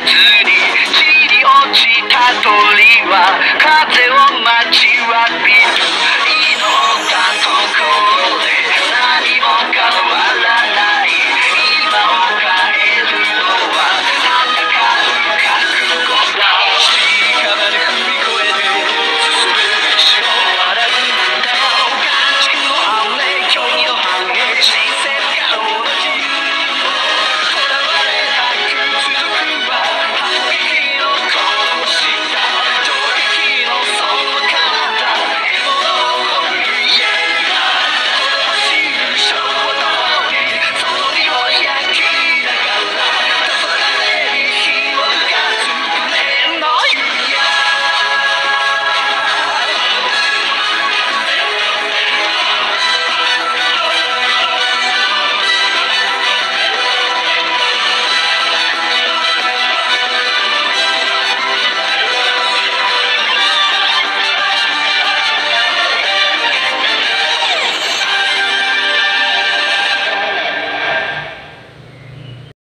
ずに地に落ちた鳥は風を待ちわびるた。